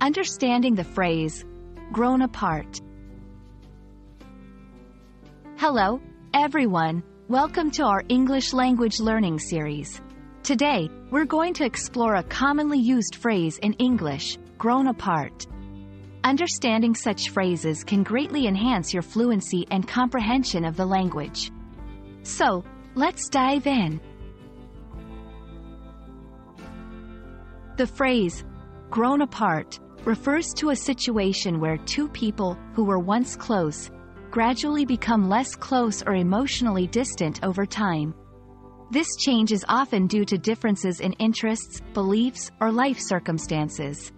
Understanding the phrase, grown apart. Hello, everyone. Welcome to our English language learning series. Today, we're going to explore a commonly used phrase in English, grown apart. Understanding such phrases can greatly enhance your fluency and comprehension of the language. So, let's dive in. The phrase, grown apart, refers to a situation where two people, who were once close, gradually become less close or emotionally distant over time. This change is often due to differences in interests, beliefs, or life circumstances.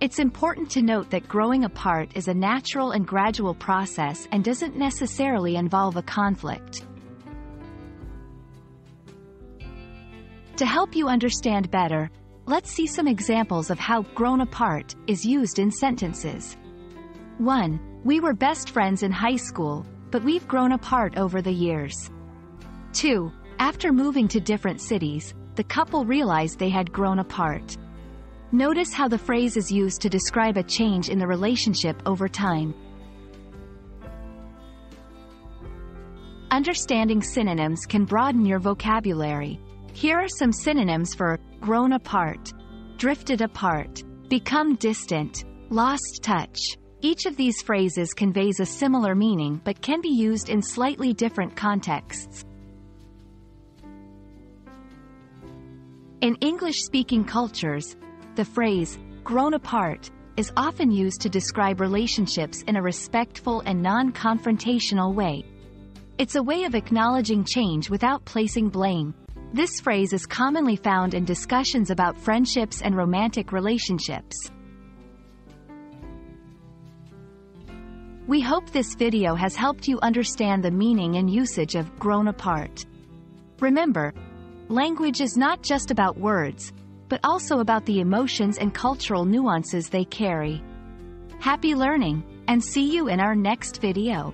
It's important to note that growing apart is a natural and gradual process and doesn't necessarily involve a conflict. To help you understand better, let's see some examples of how grown apart is used in sentences. 1. We were best friends in high school, but we've grown apart over the years. 2. After moving to different cities, the couple realized they had grown apart. Notice how the phrase is used to describe a change in the relationship over time. Understanding synonyms can broaden your vocabulary. Here are some synonyms for grown apart, drifted apart, become distant, lost touch. Each of these phrases conveys a similar meaning but can be used in slightly different contexts. In English-speaking cultures, the phrase, grown apart, is often used to describe relationships in a respectful and non-confrontational way. It's a way of acknowledging change without placing blame. This phrase is commonly found in discussions about friendships and romantic relationships. We hope this video has helped you understand the meaning and usage of grown apart. Remember, language is not just about words, but also about the emotions and cultural nuances they carry. Happy learning, and see you in our next video.